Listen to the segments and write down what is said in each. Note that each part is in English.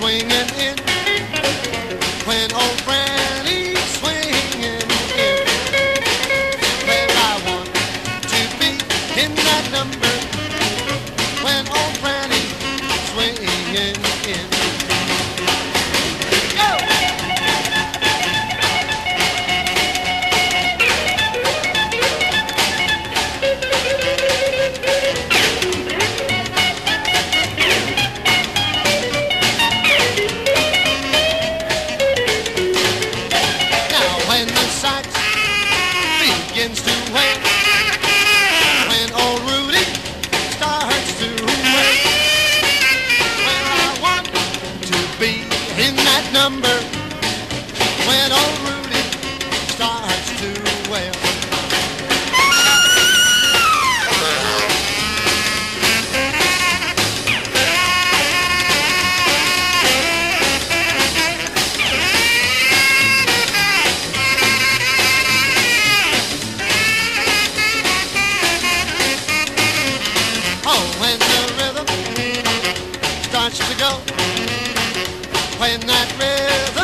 swing. number when old Rudy starts to wail. Oh, when the rhythm starts to go playing that rhythm.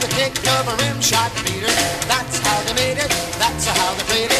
the kick of a rim shot beater. That's how they made it. That's how they played it.